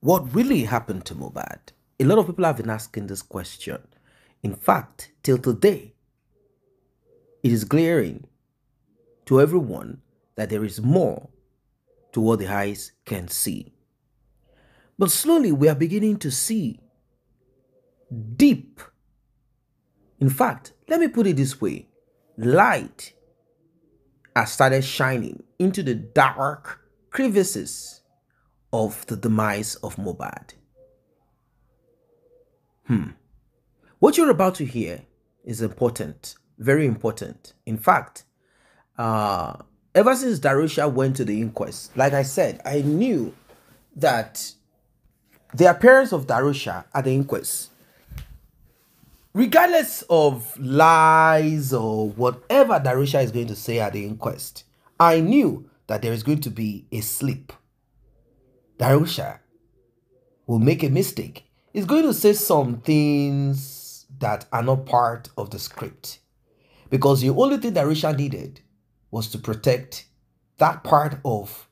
what really happened to Mobad? A lot of people have been asking this question. In fact, till today, it is glaring to everyone that there is more to what the eyes can see. But slowly we are beginning to see deep. In fact, let me put it this way light has started shining into the dark crevices of the demise of Mobad. Hmm. What you're about to hear is important, very important. In fact, uh, ever since Darusha went to the inquest, like I said, I knew that the appearance of Darusha at the inquest, regardless of lies or whatever Darusha is going to say at the inquest, I knew that there is going to be a slip. Darusha will make a mistake. He's going to say some things that are not part of the script. Because the only thing Darusha needed was to protect that part of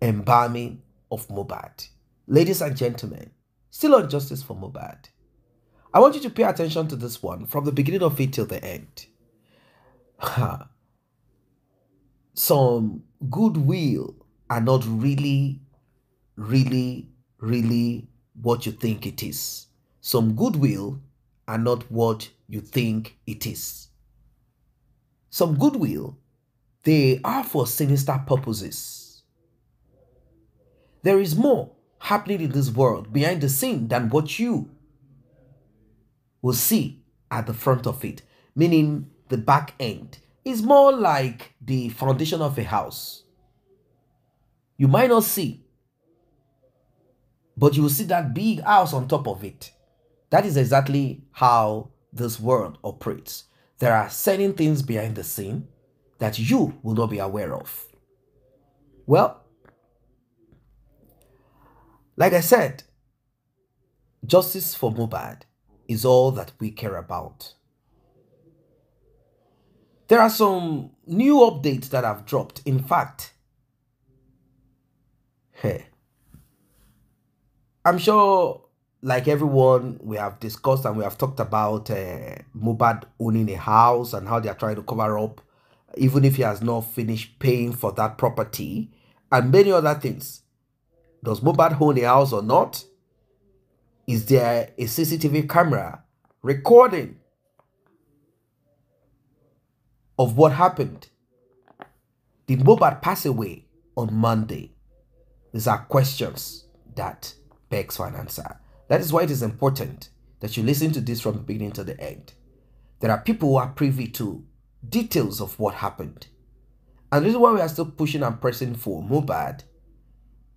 embalming of Mobad. Ladies and gentlemen, still on justice for Mobad. I want you to pay attention to this one from the beginning of it till the end. Some goodwill are not really, really, really what you think it is. Some goodwill are not what you think it is. Some goodwill, they are for sinister purposes. There is more happening in this world behind the scene than what you will see at the front of it, meaning the back end is more like the foundation of a house. You might not see, but you will see that big house on top of it. That is exactly how this world operates. There are certain things behind the scene that you will not be aware of. Well, like I said, justice for Mubad is all that we care about. There are some new updates that have dropped. In fact, hey, I'm sure, like everyone, we have discussed and we have talked about uh, Mubad owning a house and how they are trying to cover up, even if he has not finished paying for that property and many other things. Does Mubad own a house or not? Is there a CCTV camera recording of what happened? Did Mobad pass away on Monday? These are questions that an answer. That is why it is important that you listen to this from the beginning to the end. There are people who are privy to details of what happened. And the reason why we are still pushing and pressing for Mobad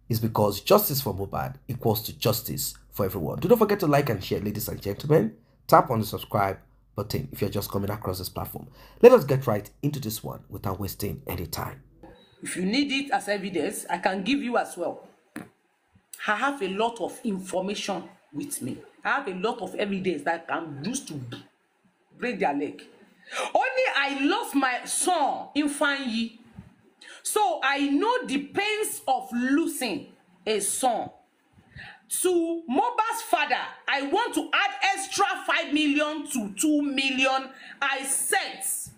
is because justice for Mobad equals to justice for everyone. Do not forget to like and share, ladies and gentlemen. Tap on the subscribe button if you're just coming across this platform. Let us get right into this one without wasting any time. If you need it as evidence, I can give you as well. I have a lot of information with me. I have a lot of evidence that I can use to break their leg. Only I lost my son in Fanyi. So I know the pains of losing a son. To Moba's father, I want to add extra 5 million to 2 million I sent.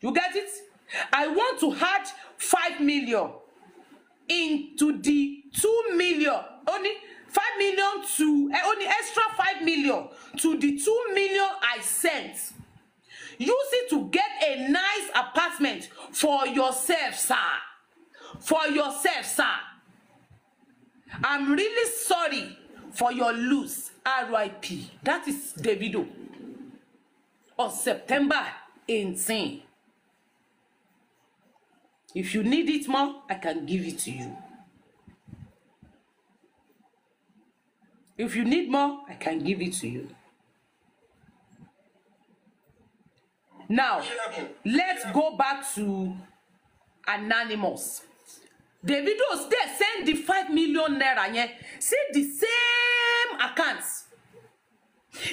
You get it? I want to add 5 million into the 2 million. Only 5 million to, eh, only extra 5 million to the 2 million I sent. Use it to get a nice apartment for yourself, sir. For yourself, sir. I'm really sorry for your lose. RIP. That is Davido. On September 18. If you need it more, I can give it to you. If you need more, I can give it to you. Now, let's go back to Anonymous. Davido still send the five million naira yẹn sí the same account.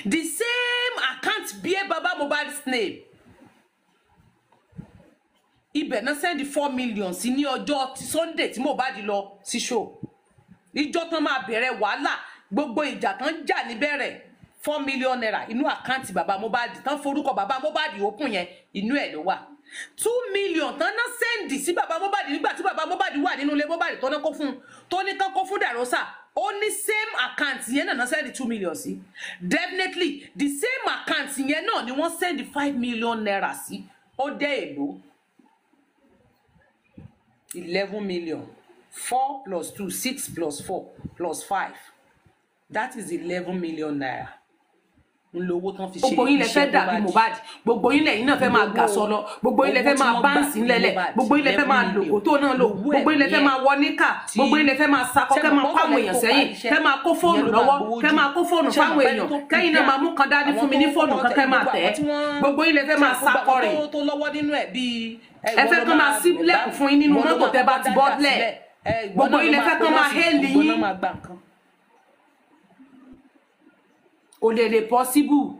The same account bear Baba Mohbad's name. Ibẹ̀ náà send the four million sí ní ọjọ́ Sunday tí Mohbad lọ sí show. ìjọ tán máa bẹ̀rẹ̀ wàhálà gbogbo ìjà tán jà níbẹ̀rẹ̀ four million naira inú àkáǹtì bàbá Mohbad tán forúkọ bàbá Mohbad òkun yẹn inú ẹ̀ ló wà. Two million tán ná sẹ́ǹdì sí bàbá Mohbad nígbà tí bàbá Mohbad wà nínú ilé Mohbad tó ní kó fún tó ní kán kó fún Dàrósà ó ní same account yẹn náà ná sẹ́ǹdì two million sí. Definitely the same account yẹn náà ni wọ́n sẹ́ǹdì five million naira sí. Ó dẹ́ èlò eleven million. Four plus two six plus four plus five that is eleven million naira. Ń lo owó tán fi ṣe gbogbo yín lẹ fẹ́ dàbí Mohbad. Gbogbo yín lẹ́yìn náà fẹ́ máa gà sọ lọ gbogbo yín lẹ fẹ́ máa báǹsì ńlẹ̀lẹ̀. gbogbo yín lẹ fẹ́ máa lògò tó náà lò. Gbogbo yín lẹ fẹ́ máa wọ níkà. gbogbo yín lẹ fẹ́ máa sakọ kẹ́ máa kó àwọn èèyàn sẹ́yìn. kẹ́ máa kó fóònù lọ́wọ́. kẹ́ máa kó fóònù fáwọn èèyàn. kẹ́yìn náà máa mú kan dání fún mi ní fóònù kan kẹ́ máa tẹ̀. gbogbo yín lẹ fẹ́ máa sakọ rẹ̀. ẹ̀ fẹ́ kán máa sí lẹ́kùn fún yín nínú mọ́tò tẹ́ bá ti bọ́lẹ̀ gbogbo yín lẹ fẹ́ kán máa hẹ́ẹ̀lì yín lè possible.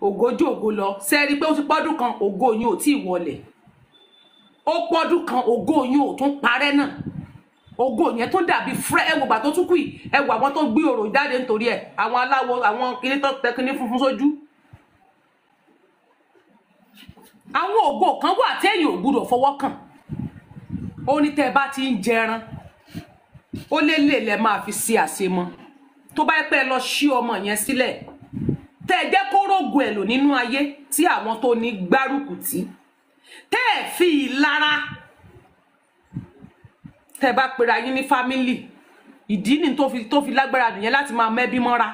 Ògójú ògo lọ. Sẹ́ẹ̀rí pé ó ti pọ́dún kan ògo yín ò tí ì wọlẹ̀ ó pọ́dún kan ògo yín ò tún parẹ́ náà. Ògo yẹn tó dàbí fúrẹ́ ẹ wò gbà tó tún kù yìí. Ẹ àwọn tó gbé òrò jáde nítorí ẹ. Àwọn aláwọ àwọn kìnìún tó tẹ kìnìún funfun sójú. Àwọn ògo kan wà téèyàn ò gbúdọ̀ fọwọ́ kàn. Ó ní tẹ́ ẹ bá ti ń jẹran ó lé lè lẹ máa fi ṣe àṣemọ tó bá yẹ pé ẹ lọ ṣí ọmọ yẹn sílẹ̀ tẹ́ ẹ jẹ́ kó rògùn ẹ̀ lò nínú ayé tí àwọn tó ní gbárùkù tí tẹ́ ẹ fi ìlara tẹ́ ẹ bá pera yín ní fámílì ìdí ni tó fi tó fi lágbára nìyẹn láti máa mẹ́bí mọ́ra.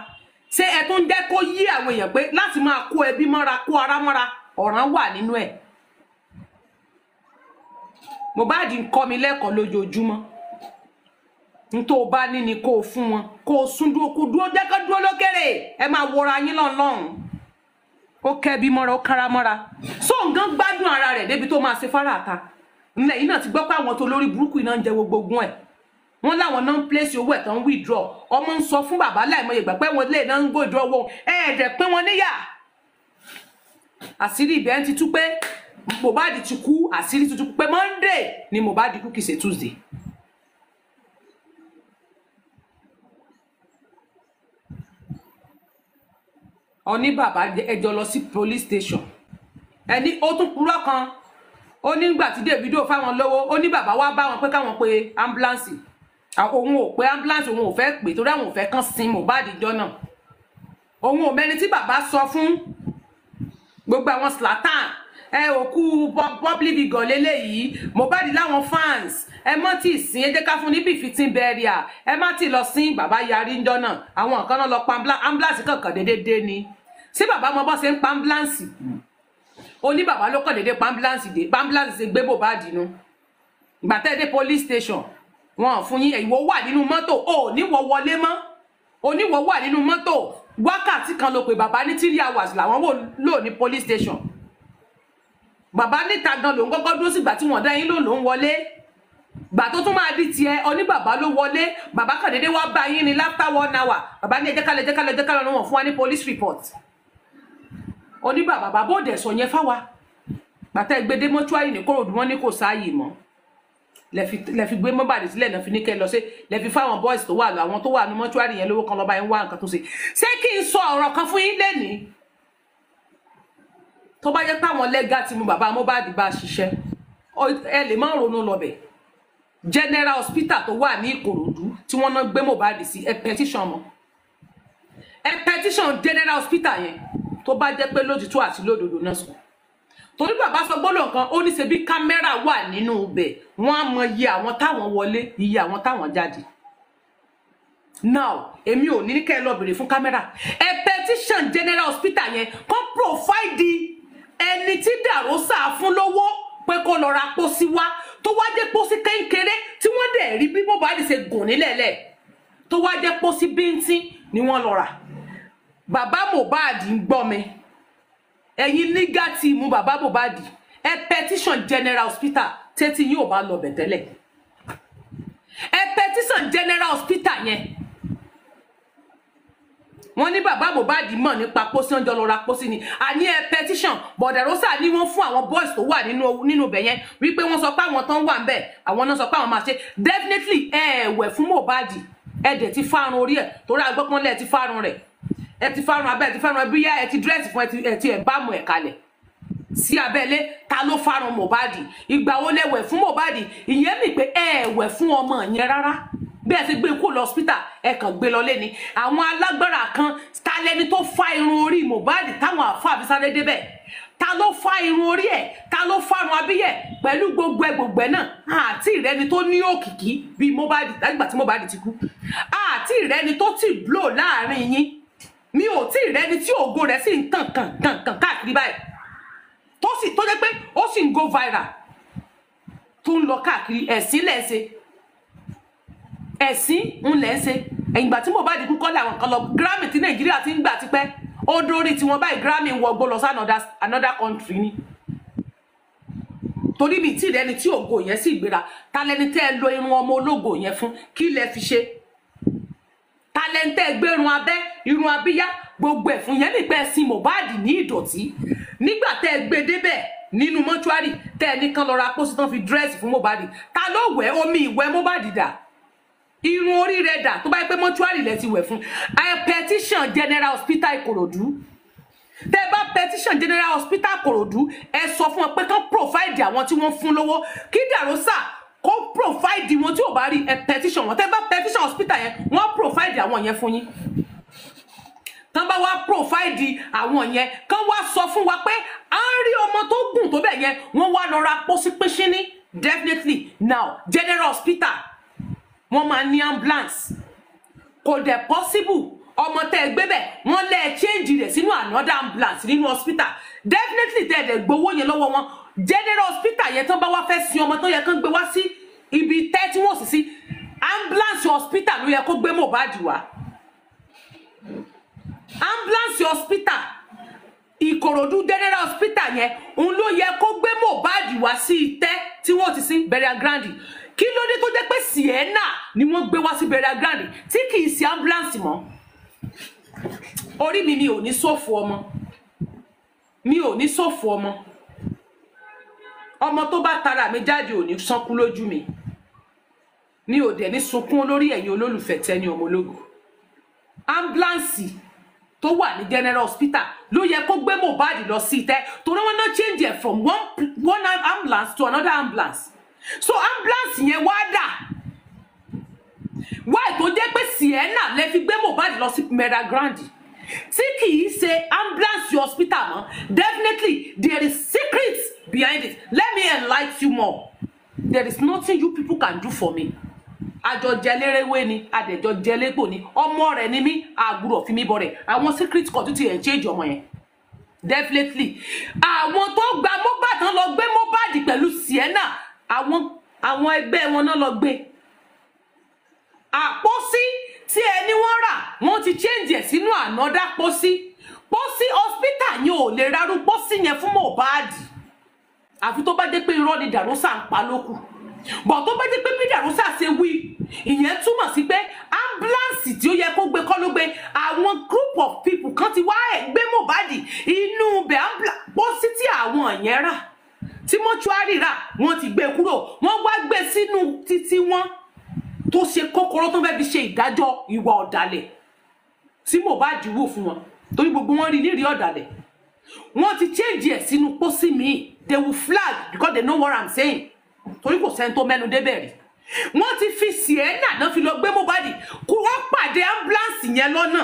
Ṣé ẹ ń jẹ́ kó yí àwọn èèyàn pé láti máa kó ẹbí mọ́ra kó ara mọ́ra ọ̀ràn wà nínú ẹ̀. Mohbad ń kọ́ mi lẹ́kọ̀ọ́ lójoojúmọ́ n tó bá ní ni kó o fún wọn. Kó o sún dúró kó dúró jẹ́ kó dúró lókèrè. Ẹ máa wọra yín lọ́nlọ́run ó kẹ́bi mọ́ra ó kára mọ́ra. So nǹkan gbádùn ara rẹ̀ débi tó máa ṣe fárata ńlẹ̀ yìí náà ti gbọ́ pé àwọn tó lórí burúkú iná ń jẹ gbogbo ẹ̀. Wọ́n láwọn náà ń pèsè owó ẹ̀ tán ń withdraw. Ọmọ ń sọ fún bàbá láìmọye ìgbà pé wọ́n lè náà ń ìdúró owó ẹ̀ẹ́dẹ̀ pé wọ́n níyà. Àṣírí ibẹ̀ ń ti pé Mohbad ti kú àṣírí tuntun pé Monday ni Mohbad kú kìí ṣe Tuesday ọní bàbá ẹjọ lọ sí police station. Ẹni ó tún purọ́ kan. Ó nígbà tí Davido fáwọn lówó ó ní bàbá wá bá wọn pé káwọn pe ambulance. Òun ò pe ambulance òun ò fẹ́ pè torí àwọn ò fẹ́ kàn sin Mohbad ìjọ náà. Òun ò mẹ́ni tí bàbá sọ fún. Gbogbo àwọn slatan ẹ òkú public figure lélẹ́yìí. Mohbad láwọn fans ẹ mọ́ tí ì sin ẹ jẹ́ ká fún níbi ìfitín bẹ́ẹ̀rìà ẹ má tí ì lọ sin bàbá yarí ńjọ́ náà. Nǹkan náà pa ambulance kankan déédéé ni ṣé bàbá ọmọ bọ́ ṣe ń pa ambulance? Ó ní bàbá ló kàn déédéé pa ambulance dé. Pa ambulance ṣe gbé Mohbad nù. Ìgbà tẹ́ ẹ dé police station wọn fún yín. Ìwọ wà nínú mọ́tò. Ó níwọ̀ wọlé mọ́. Oníwọ̀ wà nínú mọ́tò. Wákàtí kan ló pé bàbá ní three hours làwọn wò lò ní police station. Bàbá níta gan lòun kọ́kọ́ dúró sígbà tí wọ́n dá yín lòun lòun wọlé. Gbà tó tún máa di tiẹ̀ oní bàbá ló wọlé. Bàbá kàn déédéé wá bá yín ní after one hour. Bàbá ní ẹjẹ́ kálẹ̀ ẹjẹ́ kálẹ̀ ẹjẹ́ kálẹ̀ wọn fún wa ní police report oní bàbá òde sọ yẹn fáwa. Gbàtà ìgbédé mọ́túárì ní kóròdú wọn ní kò sáàyè mọ́. Lẹ́fi gbé Mohbad sílẹ̀ náà fi ní kẹ́ lọ sí lẹ́fi fáwọn boys tó wà lọ àwọn tó wà ní mọ́túárì yẹn lówó kan lọ́ba yẹn wá nǹkan tó ṣe. Ṣé kí n sọ ọ̀rọ̀ kan fún yín lẹ́nìí tó bá jẹ́ pé àwọn lẹ́gà tí mo bàbá Mohbad bá ṣiṣẹ́ ẹ lè má ronú lọ́bẹ̀ general hospital tó wà ní Ìkòròdú tí wọ́n náà gbé Mohbad sí ẹ petition mọ́. Ẹ petition general hospital yẹn tó bá jẹ́ pé lójútó àti lódodo náà sọ torí bàbá sọ gbọ́dọ̀ nǹkan ó ní ṣe bí kámẹ́rà wà nínú ibẹ̀ wọ́n á mọ iye àwọn táwọn wọlé iye àwọn táwọn jáde. Now èmi ò ní kẹ́ ẹ lọ bèrè fún kámẹ́rà. Ẹ petition general hospital yẹn kó provide ẹni tí Dàrósà fún lówó pé kó lọ ra pósí wá tó wá jẹ́ pósí kéńkéré tí wọ́n dẹ̀ rí bí Mohbad ṣe gùn nílẹ̀lẹ̀. Tó wá jẹ́ pósí bíntín ni wọ́n lọ rà bàbá Mohbad ń gbọ́ mi. Ẹ̀yin nígà tí mú bàbá Mohbad. Ẹ petition general hospital tẹ́tí yóò bá lọ bẹ̀ tẹ́lẹ̀. Ẹ petition general hospital yẹn. Wọ́n ní bàbá Mohbad mọ̀ nípa pósí ọjọ́ lọ ra pósí ni. Àní ẹ petition Bọ̀dẹ̀rọ́sà ní wọ́n fún àwọn boys tó wà nínú nínú ibẹ̀ yẹn. Wípé wọ́n sọ pé àwọn tán wà ń bẹ̀ àwọn náà sọ pé àwọn máa ṣe. Definitely ẹ ẹ̀wẹ̀ fún Mohbad. Ẹ dẹ̀ ti fárun orí ẹ̀ torí agbọ́pọ́nlé ẹ ti fárun rẹ̀ ẹ ti fárun abẹ́ ẹ ti fárun ẹbí yá ẹ ti dírẹ́sì fún ẹ ti- ẹ ti ẹ̀ bámu ẹ̀ kalẹ̀ sí abẹ́lé. Ta ló fárun Mohbad? Ìgbà wo lẹ wẹ̀ fún Mohbad? Ìyẹn mi pé ẹ wẹ̀ fún ọmọ yẹn rárá. Bí ẹ ti gbé kó lọ hospital ẹ kàn gbé lọ lẹ́ni àwọn alágbára kan ta lẹni tó fa irun orí Mohbad táwọn àfa àfisáré débẹ̀ ta ló fa irun orí ẹ̀? Ta ló fárun abíyẹ̀ pẹ̀lú gbogbo ẹ gbogbo ẹ náà àti ìrẹni tó ní òkìkí bíi Mohbad lágbà tí ti kú. Àti ìrẹni tó ti blow láàárín yín mi ò tí ìrẹni tí ògo rẹ̀ sì ń tàn kàn kàn kàn káàkiri báyìí. Tó sì tó jẹ́ pé ó sì ń go viral tó ń lọ káàkiri ẹ̀sìn lẹ́sẹ̀ ẹ̀sìn ń lẹ́sẹ̀ ẹ̀yìn ìgbà tí Mohbad kú kọ́lé àwọn kan lọ Grammy tí Nàìjíríà ti ń gbà tipẹ́ ó dórí tiwọn báyìí Grammy wọgbó lọ sí another country ni. Torí mi tí ìrẹni tí ògo yẹn sì gbéra. Ta lẹni tẹ́ ẹ lo irun ọmọ ológo yẹn fún? Kí lẹ fi ṣe talẹ́ńtẹ́ gbérun abẹ́ irun abíyá gbogbo ẹ̀ fún yẹn nígbà ẹ̀sìn Mohbad ní ìdọ̀tí. Nígbà tẹ́ ẹ gbé débẹ̀ nínú mọ́ṣúárì tẹ́ ẹ nìkan lọ ra pósí tán fi dírẹ́sì fún Mohbad. Ta ló wẹ̀ omi ìwẹ̀ Mohbad dà? Irun orí rẹ̀ dà? Tó bá yẹ pé mọ́ṣúárì lẹ ti wẹ̀ fún. Ẹ petition General Hospital Ìkòròdú. Tẹ́ bá petition General Hospital Ìkòròdú ẹ sọ fún wọn pé kán provide àwọn tí wọ́n fún lówó. Kí dàrósà kó provide wọn tí ò bá rí petition wọn. Tẹ́ bá petition hospital yẹn wọ́n provide àwọn yẹn fún yín. Tán bá wá provide àwọn yẹn kán wá sọ fún wa pé à ń rí ọmọ tó gùn tó bẹ̀ yẹn wọ́n wá lọ ra pósí definitely. Now General Hospital wọ́n máa ní ambulance. Kò dẹ̀ possible. Ọmọ tẹ́ ẹ gbé bẹ̀ wọ́n lẹ́ ẹ change rẹ̀ sínú another ambulance nínú hospital. Definitely tẹ́ ẹ dẹ̀ gbowó yẹn lọ́wọ́ wọn general hospital yẹn tán bá wá fẹ́ sin ọmọ tó yẹ kán gbé wá sí ibi tẹ́ tí wọ́n sì sí. Ambulance hospital ló yẹ kó gbé Mohbad wá. Ambulance hospital Ìkòròdú general hospital yẹn òun ló yẹ kó gbé Mohbad wá sí ìtẹ́ tí wọ́n ti sí burial ground. Kí ló dé tó jẹ́ pé Sienna ni wọ́n gbé wá sí burial ground tí kì í ṣe ambulance mọ́? Orí mi mi ò ní ṣòfò ọmọ. Mi ò ní ṣòfò ọmọ ọmọ tó bá tara mi jáde ò ní lójú mi. Mi ò ní sunkún lórí ẹ̀yin olólùfẹ́ tẹ́ni ọmọ ológo. Ambulance tó wà ní general hospital ló yẹ kó gbé Mohbad lọ sí ìtẹ́ torí wọn náà change it from one one ambulance to another ambulance. So ambulance yẹn wá dà. Why tó jẹ́ pé Sienna lè fi gbé Mohbad lọ sí mera grande. Tí kì í ṣe ambulance hospital mọ́ definitely there is secret behind it let me enlighten you more there is nothing you people can do for me. Àjọ jẹlérewé ni àdẹjọ jẹlégbò ni. Ọmọ rẹ ni mí àgbúrò fi mí bọ rẹ. Àwọn secret court ti ẹ̀ change ọmọ yẹn. Definitely. Àwọn tó gba Mohbad tán lọ gbé Mohbad pẹ̀lú Sienna. Àwọn àwọn ẹgbẹ́ wọn náà lọ gbé. Àpósí tí ẹni wọ́n rà wọ́n ti change ẹ̀ sínú ànádá pósí. Pósí hospital yẹn ò lè rárú pósí yẹn fún Mohbad. Àfi tó bá jẹ́ pé irọ́ ni Dàrúsà ń pa lókù bọ̀ tó bá jẹ́ pé bí Dàrúsà ṣe wí ìyẹn túmọ̀ sí pé ambulance tí ó yẹ kó gbé kọ́ ló gbé. Àwọn group of people kan ti wá ẹ̀ gbé Mohbad inú bẹ̀ pósí tí àwọn yẹn rà. Tí mọ́ṣúárì rà wọ́n ti gbé kúrò. Wọ́n wá gbé sínú títí wọn tó ṣe kókóró tó fẹ́ fi ṣe ìdájọ́ ìwà ọ̀dàlẹ̀ tí Mohbad wò fún wọn. Torí gbogbo wọn rí nírí ọ̀dàlẹ̀. Wọ́n ti change ẹ̀ sínú pósí míì they will flag because they know what i'm saying torí kò sẹ́ni tó mẹ́nu débẹ̀ rí wọ́n ti fi Sienna náà fi lọ gbé Mohbad. Kó wọ́n pàdé ambulance yẹn lọ́nà.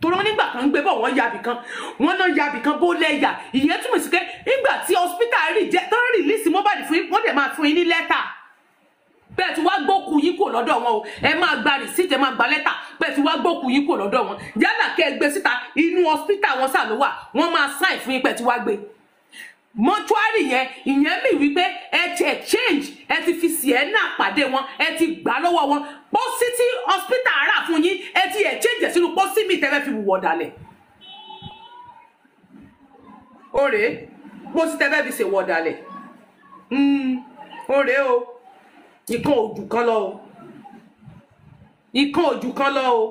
Torí wọn nígbà kan ń gbé bọ̀ wọ́n yabì kan wọ́n náà yabì kan bó lẹ́yà ìyẹn túmọ̀ sí pé nígbà tí hospital rí jẹ́ ń release Mohbad fún yín wọ́n dẹ̀ máa fún yín ní lẹ́tà. Bẹ́ẹ̀ tí wàá gbókù yín kò lọ́dọ̀ wọn o. Ẹ máa gba rìsíìtì ẹ máa gba lẹ́tà. Bẹ́ẹ̀ tí wàá gbókù yín kò lọ́dọ̀ wọn. Yálà kẹ́ ẹ gbé síta inú hospital wọn sà ló wà. Wọ́n máa sign fún yín pẹ́ tí wàá gbé mọ́túárì yẹn ìyẹn mi wípé ẹ ti exchange ẹ ti fi Sienna pàdé wọn ẹ ti gbà lọ́wọ́ wọn. Pósí tí hospital rà fún yín ẹ ti exchange sínú pósí mi tẹ́lẹ̀ fi wùwọ́ dalẹ̀. Ó rèé pósí tẹ́lẹ̀ fi ṣèwọ́ dalẹ̀. Ó rèé o ìkan òjù kan lọ o. Ìkan òjù kan lọ o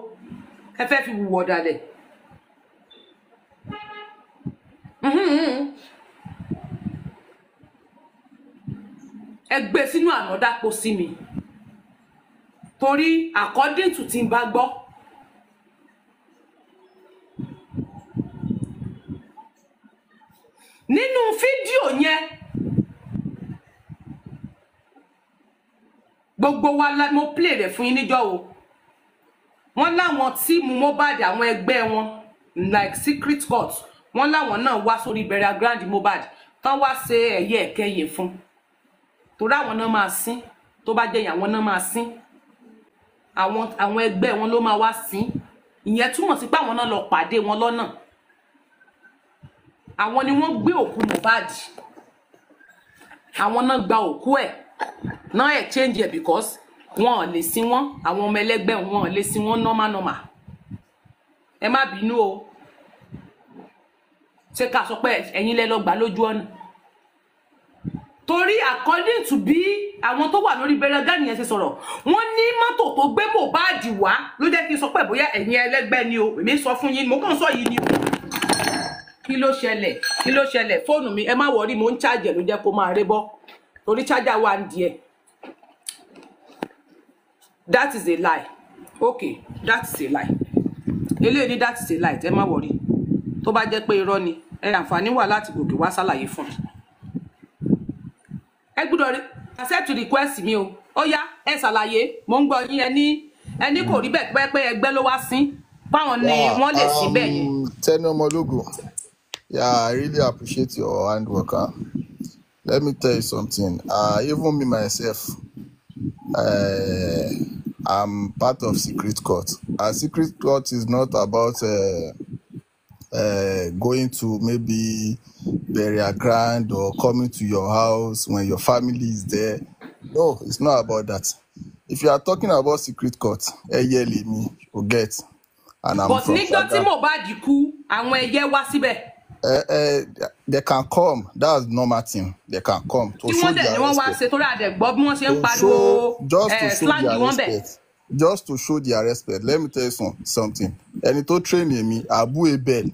ẹ fẹ́ fi wùwọ́ dalẹ̀ ẹ gbé sínú ànádá kó sí mi. Torí to tí n bá gbọ́. Nínú fídíò yẹn gbogbo wa la mo play rẹ̀ fún yín níjọ́ o. Wọ́n láwọn tíìmù Mohbad àwọn ẹgbẹ́ wọn like secret court wọ́n láwọn náà wá sórí burial ground Mohbad tán wá ṣe ẹ̀yẹ ẹ̀kẹyẹ fún torí àwọn náà máa sín tó bá jẹ́ àwọn náà máa sín àwọn àwọn ẹgbẹ́ wọn ló máa wá sín ìyẹn túmọ̀ sí pé àwọn náà lọ pàdé wọn lọ́nà. Àwọn ni wọ́n gbé òkú Mohbad. Àwọn náà gba òkú ẹ̀. Náà exchange ẹ̀ because wọn ò lè sin wọn. Àwọn ọmọ ẹlẹgbẹ́ wọn ò lè sin wọn normal normal. Ẹ má bínú o. Ṣé ká sọ pé ẹ̀yin lẹ lọ gbà lójú ọ̀nà torí according to bí àwọn tó wà lórí gánì yẹn ṣe sọ̀rọ̀ wọ́n ní mọ́tò tó gbé Mohbad wá ló jẹ́ kí n sọ pé bóyá ẹ̀yin ẹlẹ́gbẹ́ ni o èmi sọ fún yín mo kàn sọ yìí ni o. Kí ló ṣẹlẹ̀? Kí ló ṣẹlẹ̀? Fóònù mi ẹ má wọrí mo ń ṣáàjẹ̀ ló jẹ́ kó máa ré bọ́. Torí ṣáàjà wà ń díẹ̀ that is a lie. Okay that is a lie. Eléyìí ní that is a lie ẹ má wọrí tó bá jẹ́ pé irọ́ ni ẹ àǹfààní wà láti gòkè wá ṣàlàyé fún mi ẹ gbọ́dọ̀ rí accept request mi o ó yá ẹ ṣàlàyé mo ń gbọ́ yín ẹni ẹni kò rí bẹ́ẹ̀ pé pé ẹgbẹ́ ló wá sí báwọn ni wọ́n lè sí bẹ́ẹ̀ yẹn um, Tenny Omologo, yeah, I really appreciate your handwork. Huh? Let me tell you something. Uh, even me myself, uh, I'm part of Secret Court. And Secret Court is not about uh, uh, going to maybe burial ground or coming to your house when your family is there. No, it's not about that. If you are talking about Secret Court, Eyeli me, you get. And I'm but from níjọ́ tí Ṣàgámù. Mohbad kú àwọn ẹyẹ wá síbẹ̀ uh, uh, they can come. That's normal thing. They can come to tí show their respect. To show, just to eh, show their respect. Just to show their respect. Let me tell you some, something. Ẹni tó train èmi, Abu Ebel,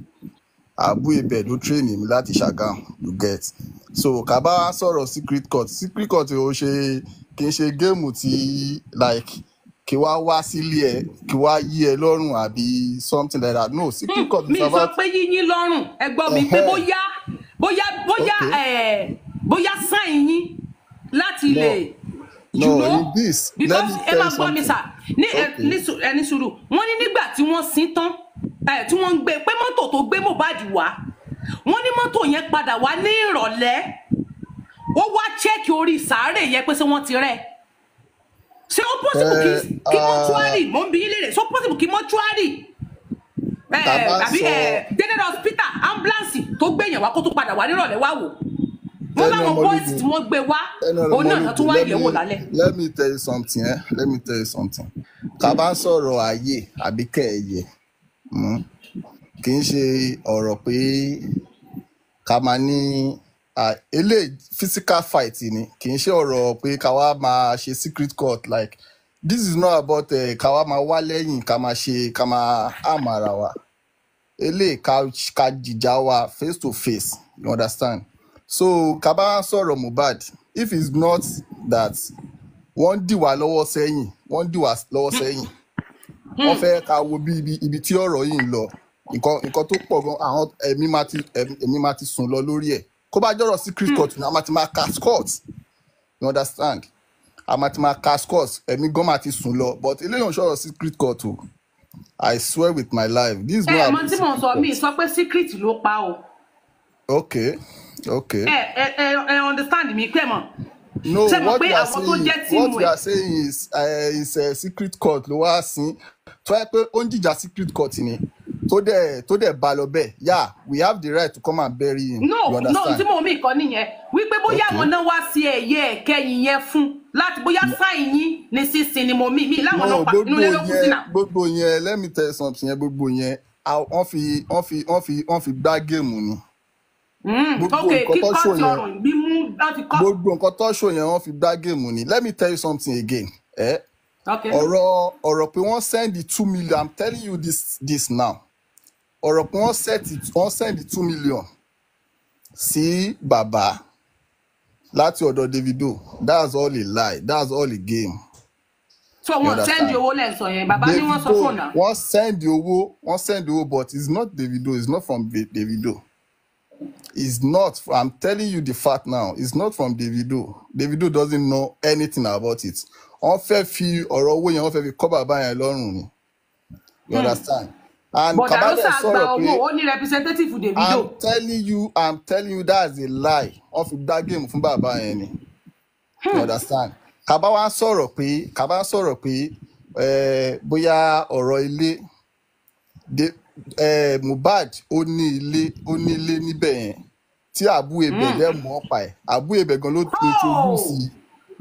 Abu Ebel ló train èmi láti Ṣàgámù, you get. So wá sọ̀rọ̀ secret court. Secret court ò ṣe kì í ṣe géèmù tí like kí wá wá sílé ẹ kí wá yí ẹ lọ́rùn àbí something like that. No, secret court mi is sọ about. pé yíyín lọ́rùn ẹ gbọ́ mi pé bóyá bóyá bóyá eh, bóyá sáìn yín láti No. lè No, you know in this, let me tell you mi something. Ẹni sùúrù. Wọ́n ní nígbà tí wọ́n sin tán tí wọ́n ń gbé pé mọ́tò tó gbé Mohbad wá wọ́n ní mọ́tò yẹn padà wá ní ìrọ̀lẹ́. Ó wá chẹ́ẹ̀kì orí sàárè yẹn pé ṣé wọ́n ti rẹ́. Ṣé ó possible kí Eh, ah, mọ́túárì mò ń bi yín léèrè ṣé ó possible kí mọ́túárì eh, àbí eh, general hospital ambulance tó gbéyàn wá kó tó padà wá nírọ̀lẹ́ wá wò wọ́n tí Omologo, wọ́n gbé wá Tenny òun náà náà tún Omologo, wá let yẹ̀wò me lálẹ́. let me tell you something. Eh? Let me tell you something. A bá ń sọ̀rọ̀ ayé àbí kẹ̀ẹ̀yẹ, mm, kì í ṣe ọ̀rọ̀ pé ká máa ní eléyìí physical fight ni kì í ṣe ọ̀rọ̀ pé ká wá máa ṣe secret court like this is not about uh, ká wá máa wá lẹ́yìn ká máa ṣe ká máa àmọ́ ara wa eléyìí ká ká jìjà wa face to face you understand so ká bá sọ̀rọ̀ Mohbad if it's not that wọ́n dì wá lọ́wọ́ sẹ́yìn wọ́n dì wá lọ́wọ́ sẹ́yìn wọ́n fẹ́ ká wo bí ibi tí ọ̀rọ̀ yìí ń lọ. Nǹkan nǹkan tó pọ̀ gan àwọn ẹ̀mí máa ti ẹ̀mí máa ti sùn lọ lórí ẹ̀. Kó bá jọ̀rọ̀ secret court ni a máa ti máa cast court you understand? A máa ti máa cast court ẹ̀mí gan máa ti sùn lọ but ń sọ̀rọ̀ secret court o. I swear with my life. This is ẹ mọ mò ń secret sọ court. sọ pé secret ló pa o. Okay okay. ẹ ẹ ẹ understand mi pé mọ No, what we are saying, what ẹ̀ are saying is, uh, is a secret court ló wá sí. Tó yẹ pé ó ń jìjà secret court ni. Tó dẹ̀ tó dẹ̀ bá lọ bẹ́ẹ̀. Yeah, we have the right to come and bury him. no You no tí ń mí kọ́ nìyẹn wípé bóyá àwọn náà wá sí ẹ̀yẹ ẹ̀kẹyìn yẹn fún láti bóyá sáìn yín ní sísìn ni mo mí mi láwọn No, náà pa inú kù sí náà. gbogbo yẹn let me tell you something yẹn gbogbo yẹn wọ́n fi wọ́n fi wọ́n fi wọ́n fi gbá géèmù ni. Mm, Gbogbo nǹkan tó ṣò yẹn wọ́n fi gbá géèmù ni. Let me tell you something again. Eh? ọ̀rọ̀ ọ̀rọ̀ pé wọ́n send the two million i'm telling you this this now. Ọ̀rọ̀ pé wọ́n it wọ́n send the two million sí bàbá láti ọ̀dọ̀ Davido. That's all a lie. That's all a game. So wọn sẹ́ndì owó lẹ́ ń sọ yẹn. Bàbá ní wọ́n sọ fún ọ̀nà wọ́n send owó wọ́n send owó but it's not davido it's not from Da- davido it's not i'm telling you the fact now it's not from davido. Davido doesn't know anything about it. Wọ́n fẹ́ fi ọ̀rọ̀ owó yẹn wọ́n fẹ́ fi kọ́ bàbá yẹn lọ́rùn ni. You understand? And kabale sọ̀rọ̀ pé ó ní representative davido. I'm telling you i'm telling you that's a lie. Wọ́n fi dá géèmù fún bàbá yẹn ni. You understand? Kaba wa sọ̀rọ̀ pé kaba sọ̀rọ̀ pé eh, bóyá ọ̀rọ̀ ilé de eh, mohbad ó ní ilé ó ní ilé níbẹ̀ yẹn. Tí abu ebè dẹ̀ mọ́ pa ẹ̀. Abu ebè gan ló introduce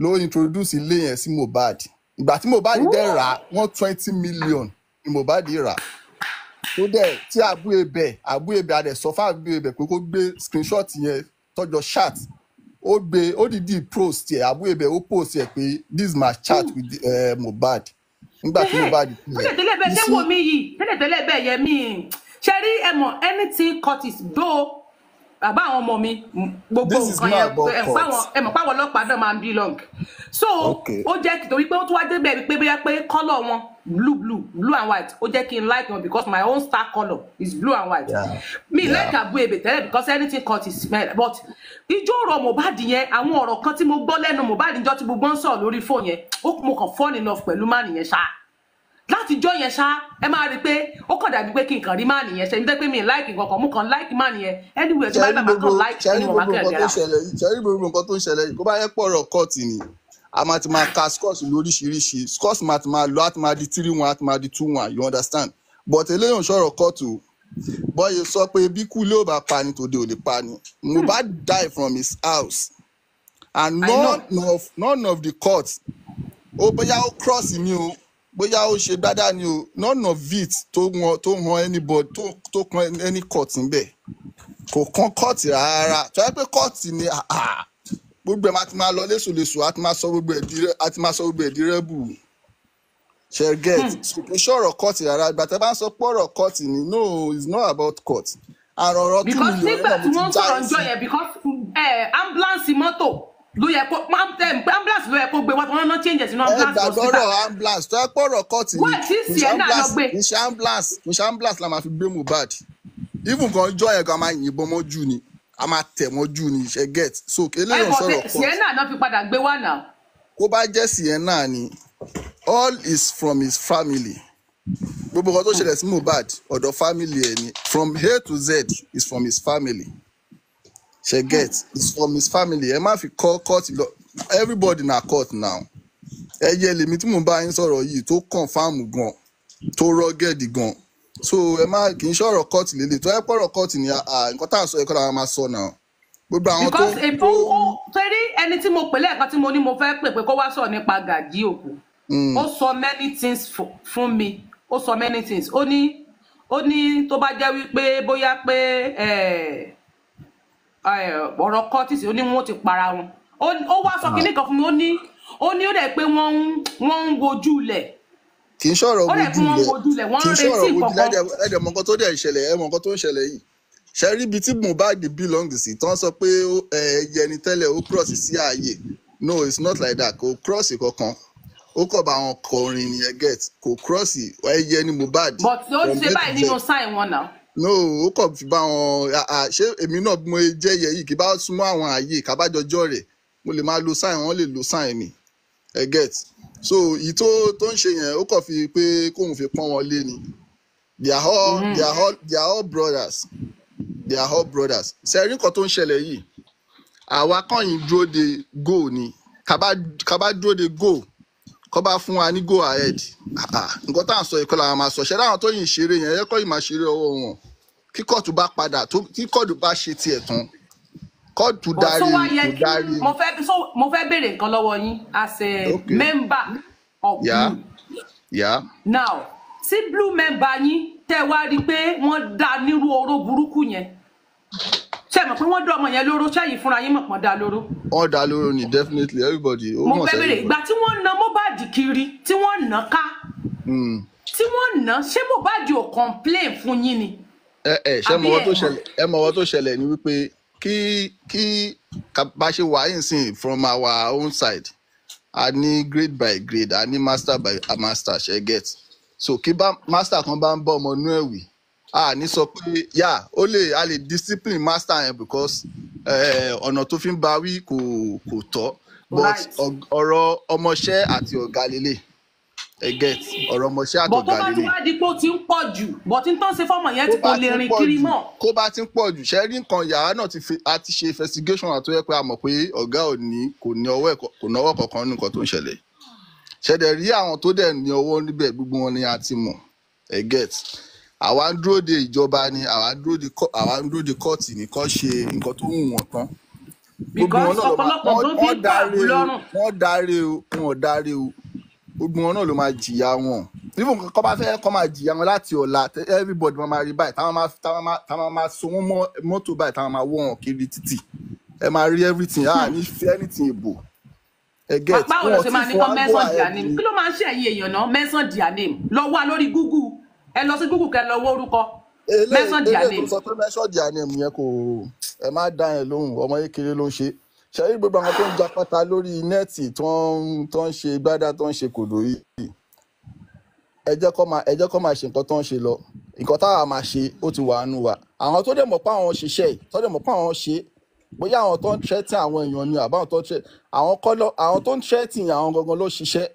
ló introduce ilé yẹn sí mohbad. Ìgbà tí mohbad dẹ̀ rà wọ́n twenty million ni mohbad rà tó dẹ̀ tí abu ebè abu ebè adẹ̀ sọ fún abu ebè pé kó gbé screenshot yẹn tọ́jọ́ chat. Ó gbé ó dìdí post ẹ̀. Abu ebè ó post ẹ̀ pé this my chat with uh, mohbad nígbà tí mohbad pè é tẹ́lẹ̀tẹ́lẹ̀ bẹ́ẹ̀ ṣé wò mí yìí? Tẹ́lẹ̀tẹ́lẹ̀ bẹ́ẹ̀ yẹ mí. Ṣe rí ẹ mọ̀ anything curtis do. Bàbá àwọn ọmọ mi gbogbo nǹkan yẹn ẹ mọ̀ páwọn ọlọ́pàá náà máa ń belong. So ó jẹ́ torí pé ó tún wá débẹ̀ wípé bóyá pé colour wọn blue blue blue and white. Ó jẹ́ kí n like wọn because my own star colour is blue and white. Yeah. Mi yeah. like abu ebe tẹ́lẹ̀ because anything curtis smell. But ijó ọ̀rọ̀ mohbad yẹn àwọn ọ̀rọ̀ kan tí mo gbọ́ lẹ́nu mohbad níjọ́ tí gbogbo ń sọ̀rọ̀ lórí fóònù yẹn ó mo kàn in love pẹ̀lú má nìyẹn ṣáá látijọ́ yẹn ṣá ẹ máa rí i pé ó kàn dàbí pé kí n kàn rí máà nìyẹn ṣe ní pé mi láìkì kankan mú kàn láìkì máà nìyẹn anywhere tí bá bàbá láìkì ṣẹ́rí ẹni mọ̀ máa gbogbo kẹ́rẹ̀ nǹkan tó gẹ́ra. ṣẹlẹ̀ yìí ṣẹ́rí gbogbo nǹkan tó ń ṣẹlẹ̀ yìí kó bá yẹ pọ̀rọ̀ kọ́ọ̀tì ni a máa ti máa ka scores lóríṣiríṣi. Scores máa ti máa lọ á ti máa di three one á ti máa di two one you understand? But ń ṣọ̀rọ̀ kọ́ọ̀tù bọ́yẹ sọ pé bí kú ò bá pa ni tòde ò lè pa ni mohbad die from his house. And none of none of the court ó bóyá ó cross ni o bóyá ó ṣe dáadáa ni o none of it tó wọn tó han anybody tó tó kan any court níbẹ̀. Kò kan court rárá. Tó yẹ pé court ni ah, ah, gbogbo ẹ̀ máa ti máa lọ léṣoléṣo á ti máa sọ gbogbo ẹ̀ di rẹ́- á ti máa sọ gbogbo ẹ̀ di rẹ́bù ṣe get? Kò ṣọ̀rọ̀ court rárá. Ìgbà tẹ́ bá ń sọ pé ọ̀rọ̀ court ni no it's not about court. Àrùn ọ̀rọ̀ because million nígbà náà tí mo wọ́n ti já sọ̀rọ̀ ẹ ǹjọ́ sí. yẹn because eh, ambulance mọ́tò ló yẹ kó am- ambulance ló yẹ kó gbé wá tí wọ́n ná change sínú ẹ ambulance hospital. ọ̀rọ̀ ambulance. Tó yẹ pé ọ̀rọ̀ court ni wọ́n tí ṣe ṣe kì í ṣe ambulance la máa fi gbé mohbad. Even kan jọ yẹn kan máa yìnbọn mọ́jú ni a máa tẹ̀ mọ́jú ni ṣe get. So ẹ mọ̀ sọ̀rọ̀ court sienna náà fi padà gbé wá náà. Kó bá jẹ́ sienna ni all is from his family. Gbogbo nǹkan tó ṣẹlẹ̀ sí mohbad ọ̀dọ̀ family ẹ̀ ni. From a to z is from his family. Ṣe get? Is from his family. Ẹ má fi kọ́ court everybody na court now. Ẹyẹ lèmi tí ń bá yín sọ̀rọ̀ yìí tó confam gan tó rọ́gẹ̀dì gan so ẹ má kì í ṣọ̀rọ̀ court lélẹ̀ tó ẹ pọ̀rọ̀ court ni ah, ah, nǹkan tá à ń sọ ẹ̀kọ́ làwọn máa sọ náà. Gbogbo àwọn tó because ó torí ẹni tí mo pè lẹ́ẹ̀kan tí mo ní mo fẹ́ pè pé kó wá sọ̀rọ̀ nípa gàjí òkú. Mm, ó sọ many things fún mi. Ó sọ many things. Ó ní ó ní tó bá jẹ́ wípé bóyá pé ọ̀rọ̀ curtis ó ní wọ́n ti para wọn. Ó wá sọ kinní kan fún mi. Ó ní ó ní ó dẹ̀ pé wọ́n ń wojú lẹ̀ kì í ṣọ̀rọ̀ ó dẹ̀ pé wojú wọ́n ń lẹ̀ wojú lẹ̀ wọ́n kì í ṣọ̀rọ̀ retí wojú lẹ̀ kankan ẹ̀dẹ̀ ẹ̀dẹ̀ mọ̀ nǹkan tó dẹ̀ ṣẹlẹ̀ ẹ̀ mọ̀ nǹkan tó ń ṣẹlẹ̀ yìí. Ṣe rí ibi tí mohbad belong sí? Wọ́n sọ pé ẹyẹ ni tẹ́lẹ̀ ó cross sí ààyè. No it's not like that. Kò cross kankan. Ó kọ̀ bá wọn kọrin nìyẹn get. Kò cross. Ẹyẹ ni mohbad but ó ti ṣe báyìí nínú sign wọn náà. No ó kàn fi bá wọn ṣé èmi náà mo jẹ́ yẹ yìí? Kí bá súnmọ́ àwọn ààyè kábàjọjọ́ rẹ̀ mo lè máa lo sign wọ́n lè lo sign mi. Ẹ get so èyí tó tó ń ṣe yẹn ó kàn fi pé kóun fi pọ́n wọn lé ni. They are all they are all they are all brothers. They are all brothers. Sẹ́rí nǹkan tó ń ṣẹlẹ̀ yìí? Àwa kàn yín dúró de goal ni. Kábà kábà dúró de goal kọ́ bá fún wa ní go ahead. Ah, ah, nǹkan tá à ń sọ ìkọlà àwọn máa sọ. Ṣẹ́dá àwọn tó yìn ṣeré yẹn? Ẹ̀yẹ́kọ́ yìí máa ṣeré ọwọ́ wọn. Kí kóòtù bá padà kí kóòtù bá ṣe tiẹ̀ tán kóòtù darí kò darí mo fẹ́ so mo fẹ́ béèrè nǹkan lọ́wọ́ yín as a Okay. member of yá blue. Yá now tí blue member yín tẹ́ wá rí i pé wọ́n dá nírú oró burúkú yẹn. Ṣe mọ̀ pé wọ́n dá ọmọ yẹn lóró? Ṣẹ́yìn fúnra yín mọ̀ pọ́n dá lóró? Wọ́n dá lóró ni definitely. Everybody mo fẹ́ béèrè ìgbà tí wọ́n na mohbad kiri tí wọ́n nà ká tí wọ́n nà ṣé mohbad ò complain fún yín ni? Ẹ ẹ ṣe mọ ọwọ́ tó ṣẹlẹ̀ ẹ mọ ọwọ́ tó ṣẹlẹ̀ ni wípé kí kí bá ṣe wà yín sìn from our own side a ní grade by grade a ní master by master ṣe get. So kí bá master kan bá ń bá ọmọ inú ẹ̀ wí a ní sọ pé yà ó lè a lè discipline master yẹn because eh, ọ̀nà tó fi ń bá wí kò kò tọ́. But ọ̀rọ̀ ọmọọṣẹ́ àti ọ̀gá lélẹ̀ ẹ get. Ọ̀rọ̀ ọmọọṣẹ́ àti bọ̀ tó ọ̀gá bá ti lélẹ̀ wá di pé ó ti ń pọ̀ jù bọ̀ tí ń tán ṣe fọ́mọ yẹn tí kò lè ti rìn kiri mọ́. kó bá ti ń pọ̀ jù ṣe rí nǹkan yàrá náà ti fi a ti ṣe investigation àti ó yẹ pé a mọ̀ pé ọ̀gá ò ní kò ní ọwọ́ kò náwó kankan nínú nǹkan tó ń ṣẹlẹ̀. Ṣẹ̀dẹ̀ rí àwọn tó dẹ̀ ní ọwọ́ níbẹ̀ gbogbo wọn ni a ti mọ̀. Ẹ get. Àwa ń dúró de ìjọba ni àwa ń dúró de kóòtù ní kó ṣe nǹkan tó wù wọ́n tán. Gbogbo wọn because náà wọ́n dáre o wọ́n dáre o gbogbo wọn náà ló máa jìyà wọn. Even kọ́ bá fẹ́ kọ́ máa jìyà wọn láti ọ̀la everybody máa máa rí báyìí táwọn máa so wọn mọ́ mọ́tò báyìí táwọn máa wọ́ wọn kiri títì. Ẹ máa rí everything. Ah ní fi anything ìbò ẹ get wọn ò tí fún wa mention their name? ni kí ló máa ń ṣe ẹ̀yin èèyàn náà? Mention their name. Lọ wá lórí google. Ẹ lọ sí google kẹ lọ wọ orúkọ. Mention their eléyìí tó name. sọ pé mẹ́sọ̀dì àná ẹ̀mú yẹn kò ẹ má dá yẹn lóhùn. Ọmọ kékeré ló ń ṣe ṣẹ́rí gbogbo àwọn tó ń japata lórí nẹ́ẹ̀tì tó ń ṣe gbádá tó ń ṣe kòdò yìí? Ẹ jẹ́ kó máa ẹ jẹ́ máa ṣe nǹkan tó ń ṣe lọ. Nǹkan táwa máa ṣe ó ti wà nù wa. Àwọn tó dẹ̀ mọ̀ pé àwọn ṣiṣẹ́ tó dẹ̀ mọ̀ pé àwọn ṣe bóyá àwọn tó ń tẹ́tí àwọn èèyàn ni àbáwọn tó ń tẹ́ àwọn kọ́ lọ àwọn tó ń tẹ́tí àwọn gangan ló ṣiṣẹ́.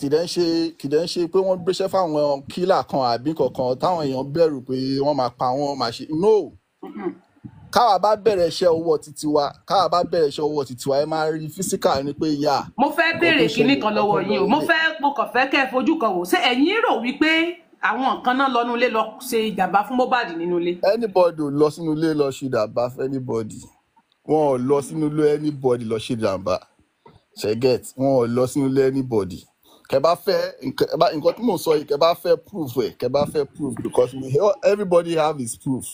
Kìdẹ́ ń ṣe kìdẹ́ ń ṣe pé wọ́n gbéṣẹ́ fáwọn kílà kan àbí kankan táwọn èèyàn bẹ̀rù pé wọ́n máa pa wọ́n máa ṣe. No káwa bá bẹ̀rẹ̀ iṣẹ́ ọwọ́ títí wa káwa bá bẹ̀rẹ̀ iṣẹ́ ọwọ́ títí wa ẹ máa rí físíkà ni pé yà mo fẹ́ béèrè kinní kan lọ́wọ́ yín o. mo fẹ́ mo kàn fẹ́ kẹ́ ẹ fojú kan wò. Ṣé ẹ̀yin rò wípé àwọn nǹkan náà lọ́nu ilé lọ ṣe ìjàmbá fún mohbad nínú ilé? Anybody ò lọ sínú ilé lọ ṣe dàbá fún anybody? Wọn ò lọ sínú ilé anybody lọ ṣe dàbá ṣẹgẹt wọn ò lọ sínú ilé anybody. Kẹ bá fẹ́ nǹkan tí mò ń sọ yìí kẹ bá fẹ́ proof ẹ kẹ bá fẹ́ proof because we everybody have his proof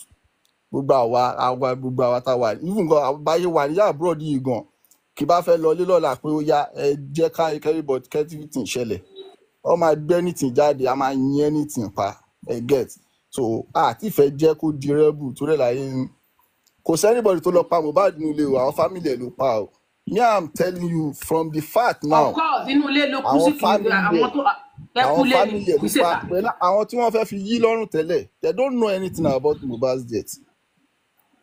gbogbo àwa àwa gbogbo àwa tá a wà even gan àwọn báyé wà níyà abroad yìí gan kí bá fẹ́ lọ lé lọ́la pé ó yá ẹ jẹ́ ká everybody kẹ́tìfìtì ṣẹlẹ̀. Ọ máa gbé anything jáde a máa yin anything pa ẹ get. So àti ìfẹ́ jẹ́ kó di rẹ́bù tó rẹ̀ láyé ń kò sẹ́nibọ̀dì tó lọ pa mohbad nínú ilé o àwọn family ẹ̀ ló pa o. Me i'm telling you from the fact now. Àwọn family àwọn family ẹ̀ ló pa. pẹ̀lú àwọn tí wọ́n fẹ́ fi yí lọ́rùn tẹ́lẹ̀ they don't know anything about mohbad's death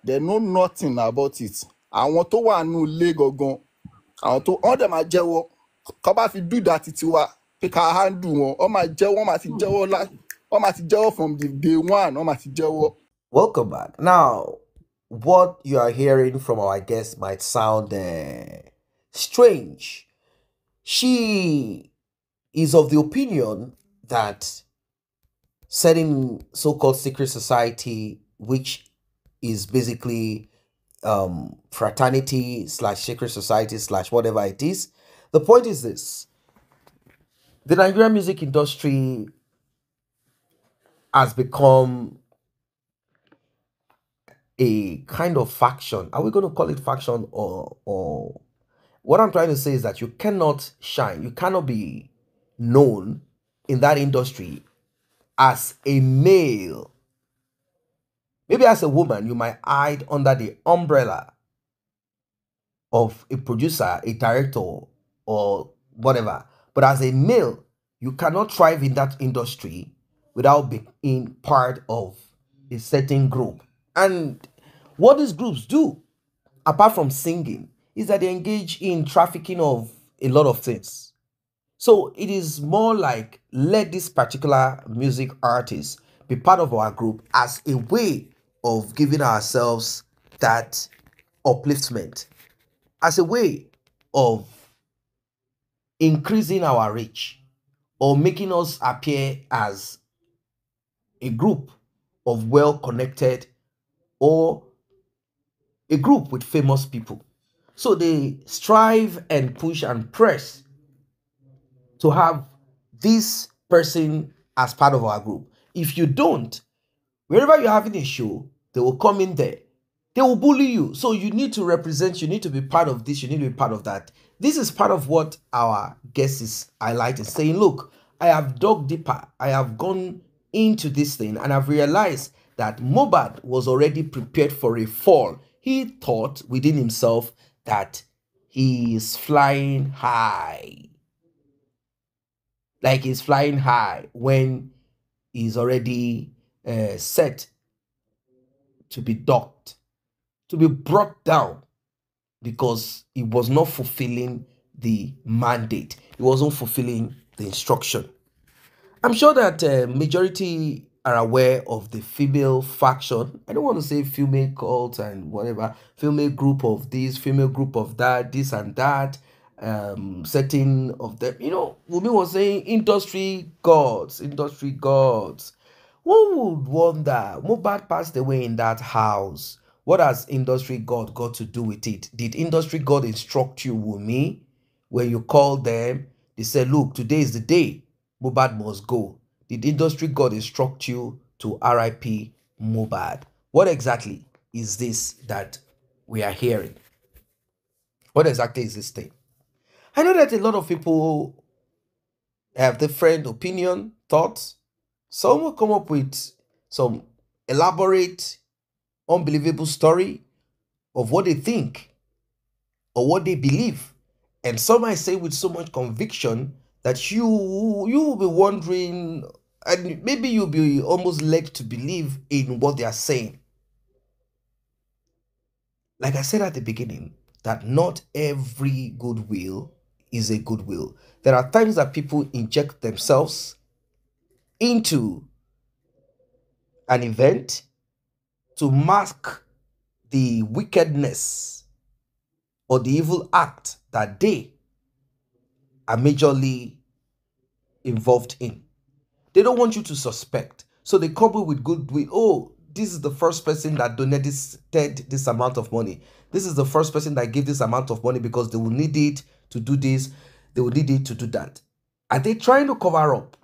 they know nothing about it àwọn tó wà nínú ilé gangan àwọn tó wọ́n dẹ̀ máa jẹ́wọ́ kọ́ bá fi dúdà títí wa pé ká handle wọn wọ́n máa jẹ́wọ́ wọ́n máa ti jẹ́wọ́ wọ́n máa ti jẹ́wọ́ from the day one wọ́n máa ti jẹ́wọ́. Welcome back. Now, what you are hearing from our guest might sound uh, strange. She is of the opinion that certain so-called secret society, which is basically um, fraternity slash secret society slash whatever it is. The point is this: the Nigerian music industry has become a kind of faction. Are we going to call it faction or or what I'm trying to say is that you cannot shine, you cannot be known in that industry as a male. Maybe as a woman, you might hide under the umbrella of a producer, a director, or whatever. But as a male, you cannot thrive in that industry without being part of a certain group. And what these groups do, apart from singing, is that they engage in trafficking of a lot of things. So it is more like let this particular music artist be part of our group as a way of giving ourselves that upliftment, as a way of increasing our reach or making us appear as a group of well connected or a group with famous people. So they strive and push and press to have this person as part of our group. If you don't, wherever you're having a show, they will come in there. They will bully you. So you need to represent, you need to be part of this, you need to be part of that. This is part of what our guest is highlighting, saying, Look, I have dug deeper, I have gone into this thing, and I've realized that Mobad was already prepared for a fall. He thought within himself that he is flying high. Like he's flying high when he's already uh, set to be docked, to be brought down because he was not fulfilling the mandate. He wasn't fulfilling the instruction. I'm sure that uh, majority are aware of the female faction. I don't want to say female cult and whatever, female group of this, female group of that, this and that, um, setting of them. You know, Wumi was saying industry gods, industry gods. One would wonder, Mubad passed away in that house. What has industry god got to do with it? Did industry god instruct you, Wumi? When you called them, they said, look, today is the day Mubad must go. Did industry god instruct you to RIP Mubad? What exactly is this that we are hearing? What exactly is this thing? I know that a lot of people have different opinion, thoughts. Some will come up with some elaborate, unbelievable story of what they think or what they believe. And some I say with so much conviction that you you will be wondering and maybe you'll be almost led to believe in what they are saying. Like I said at the beginning, that not every goodwill is a goodwill. There are times that people inject themselves into an event to mask the wickedness or the evil act that they are majorly involved in. They don't want you to suspect. So they couple with goodwill. Oh, this is the first person that donated this amount of money. This is the first person that gave this amount of money because they will need it to do this. They will need it to do that. Are they trying to cover up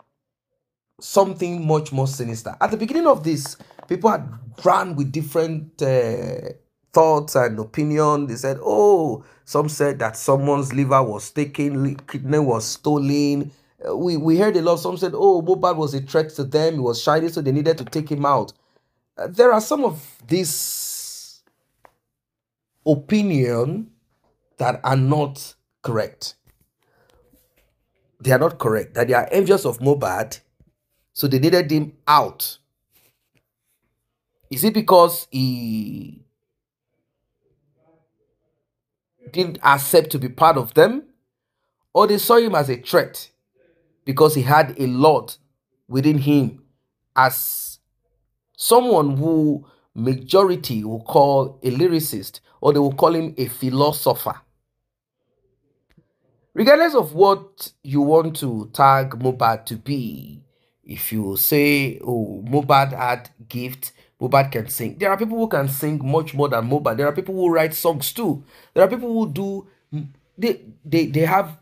something much more sinister? At the beginning of this, people had ran with different uh, thoughts and opinion. They said, oh, some said that someone's liver was taken, kidney was stolen. Uh, we, we heard a lot. Some said, oh, Mobad was a threat to them. He was shiny, so they needed to take him out. Uh, there are some of these opinion that are not correct. They are not correct. That they are envious of Mobad, so they needed him out. Is it because he didn't accept to be part of them? Or they saw him as a threat because he had a lot within him as someone who majority will call a lyricist or they will call him a philosopher. Regardless of what you want to tag Mobad to be, if you say, oh, Mobad had gift, Mobad can sing. There are people who can sing much more than Mobad. There are people who write songs too. There are people who do, they, they, they have,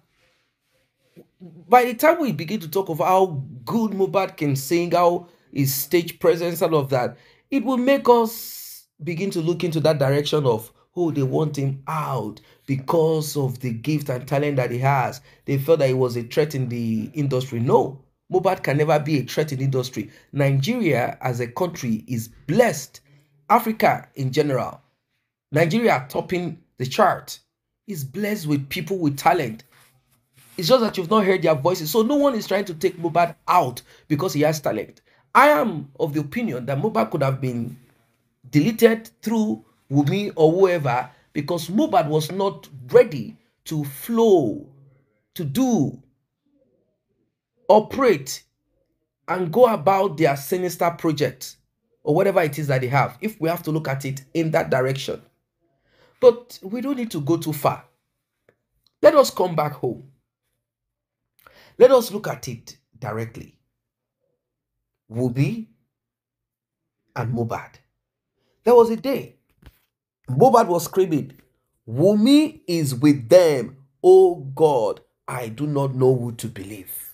by the time we begin to talk of how good Mobad can sing, how his stage presence, all of that, it will make us begin to look into that direction of oh, they want him out because of the gift and talent that he has. They felt that he was a threat in the industry. No, Mobad can never be a threat in industry. Nigeria as a country is blessed. Africa in general, Nigeria topping the chart, is blessed with people with talent. It's just that you've not heard their voices. So no one is trying to take Mobad out because he has talent. I am of the opinion that Mobad could have been deleted through Wumi or whoever because Mobad was not ready to flow, to do, operate, and go about their sinister project or whatever it is that they have, if we have to look at it in that direction. But we don't need to go too far. Let us come back home. Let us look at it directly. Wubi and Mobad. There was a day Mobad was screaming, Wumi is with them. Oh God, I do not know who to believe.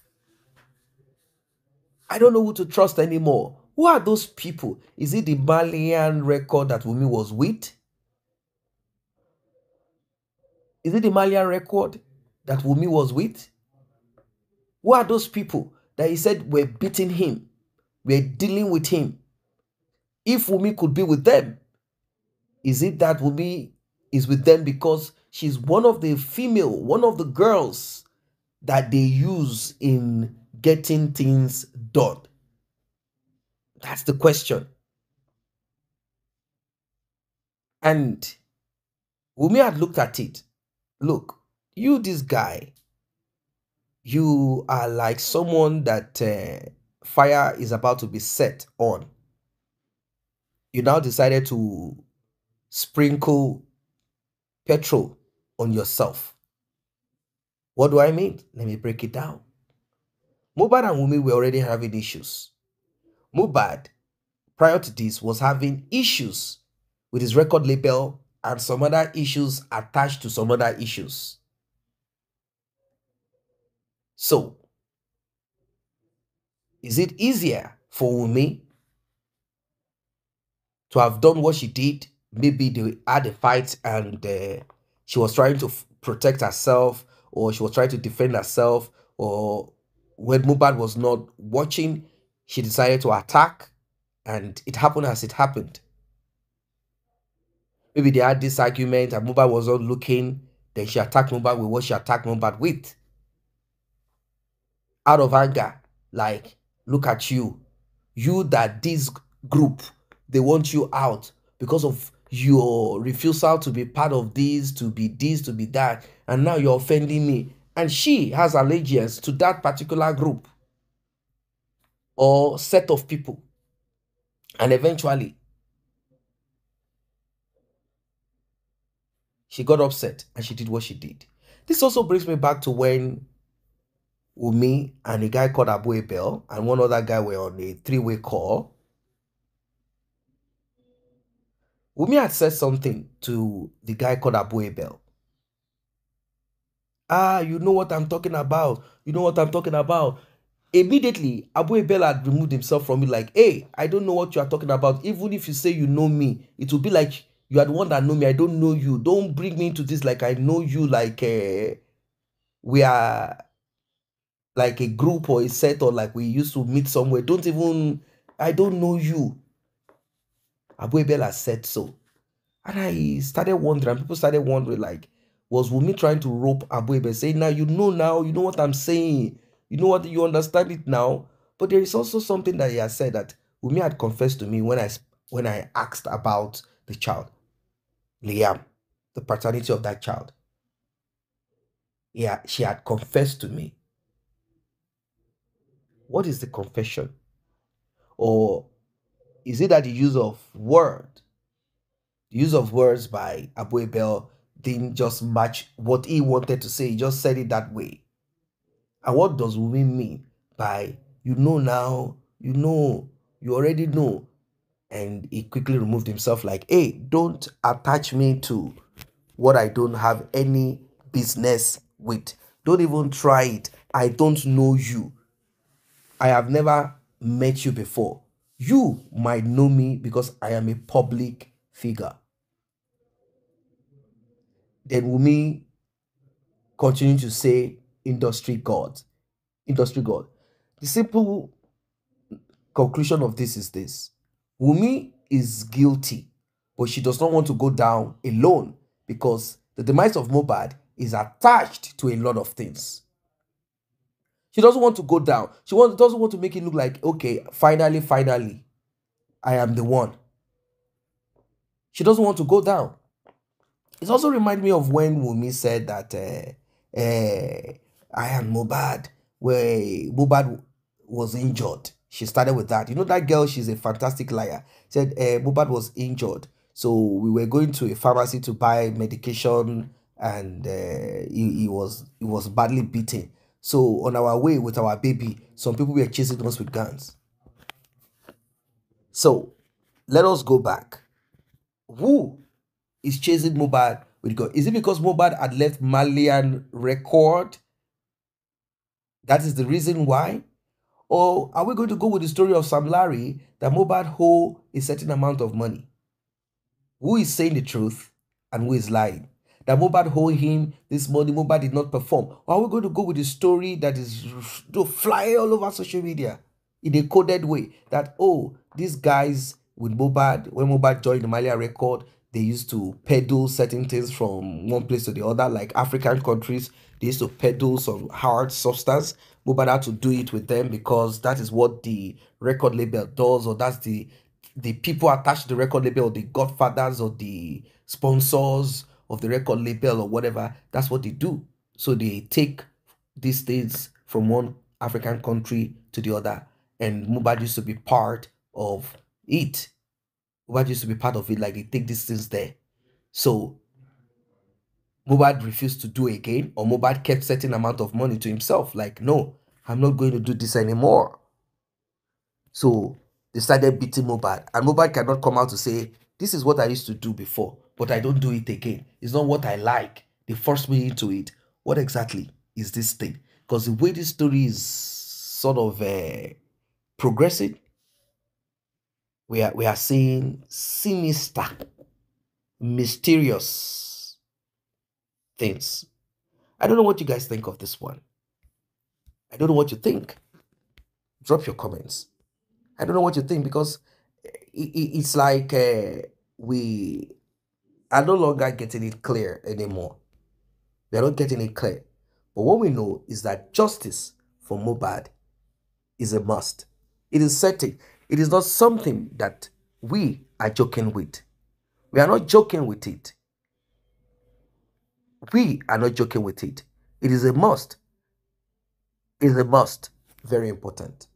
I don't know who to trust anymore. Who are those people? Is it the Malian record that Wumi was with? Is it the Malian record that Wumi was with? Who are those people that he said were beating him, were dealing with him? If Wumi could be with them, is it that Wumi is with them because she's one of the female, one of the girls that they use in getting things done. That's the question. And Wumi had looked at it. Look, you, this guy, you are like someone that uh, fire is about to be set on. You now decided to sprinkle petrol on yourself. What do I mean? Let me break it down. Mubad and Wumi were already having issues. Mubad, prior to this, was having issues with his record label and some other issues attached to some other issues. So, is it easier for Wumi to have done what she did? Maybe they had a fight and uh, she was trying to protect herself, or she was trying to defend herself, or when Mubad was not watching, she decided to attack, and it happened as it happened. Maybe they had this argument and Mubad was not looking, then she attacked Mubad with what she attacked Mubad with. Out of anger, like, look at you. You that this group, they want you out because of your refusal to be part of this, to be this, to be that, and now you're offending me. And she has allegiance to that particular group or set of people. And eventually, she got upset and she did what she did. This also brings me back to when Umi and a guy called Abu Abel and one other guy were on a three way call. Umi had said something to the guy called Abu Abel. Ah, you know what I'm talking about. You know what I'm talking about. Immediately, Abu Abel had removed himself from it, like, hey, I don't know what you are talking about. Even if you say you know me, it will be like you are the one that know me. I don't know you. Don't bring me into this like I know you, like uh, we are like a group or a set or like we used to meet somewhere. Don't even, I don't know you. Abu Abel has said so. And I started wondering, people started wondering, like, was Wumi trying to rope Abu Abel, saying, now you know now, you know what I'm saying, you know what, you understand it now. But there is also something that he has said that Wumi had confessed to me when I when I asked about the child, Liam, the paternity of that child. Yeah, she had confessed to me. What is the confession? Or is it that the use of word, the use of words by Abu didn't just match what he wanted to say, he just said it that way. And what does Wumi mean by you know now, you know, you already know? And he quickly removed himself, like, hey, don't attach me to what I don't have any business with. Don't even try it. I don't know you. I have never met you before. You might know me because I am a public figure. Then Wumi continue to say industry god. Industry god. The simple conclusion of this is this Wumi is guilty, but she does not want to go down alone because the demise of Mobad is attached to a lot of things. She doesn't want to go down. She want, doesn't want to make it look like, okay, finally, finally, I am the one. She doesn't want to go down. It also reminds me of when Wumi said that uh, uh, I am Mubad, where Mubad was injured. She started with that. You know that girl, she's a fantastic liar. Said uh, Mubad was injured. So we were going to a pharmacy to buy medication and uh, he, he was he was badly beaten. So on our way with our baby, some people were chasing us with guns. So let us go back. Who is chasing Mobad with God. Is it because Mobad had left Malian record? That is the reason why? Or are we going to go with the story of Sam Larry that Mobad owed a certain amount of money? Who is saying the truth and who is lying? That Mobad owed him this money, Mobad did not perform. Or are we going to go with the story that is to fly all over social media in a coded way? That, oh, these guys with Mobad, when Mobad joined the Malia record, they used to peddle certain things from one place to the other, like African countries. They used to peddle some hard substance. Mobile had to do it with them because that is what the record label does, or that's the the people attached to the record label, or the godfathers, or the sponsors of the record label, or whatever. That's what they do. So they take these things from one African country to the other, and Mubad used to be part of it. Mubad used to be part of it, like they take these things there. So Mubad refused to do again, or Mubad kept certain amount of money to himself. Like, no, I'm not going to do this anymore. So they started beating Mubad, and Mubad cannot come out to say, "This is what I used to do before, but I don't do it again. It's not what I like. They forced me into it. What exactly is this thing?" Because the way this story is sort of uh, progressing, we are we are seeing sinister, mysterious things. I don't know what you guys think of this one. I don't know what you think. Drop your comments. I don't know what you think because it's like uh, we are no longer getting it clear anymore. We are not getting it clear. But what we know is that justice for Mobad is a must. It is certain. It is not something that we are joking with. We are not joking with it. We are not joking with it. It is a must. It is a must. Very important.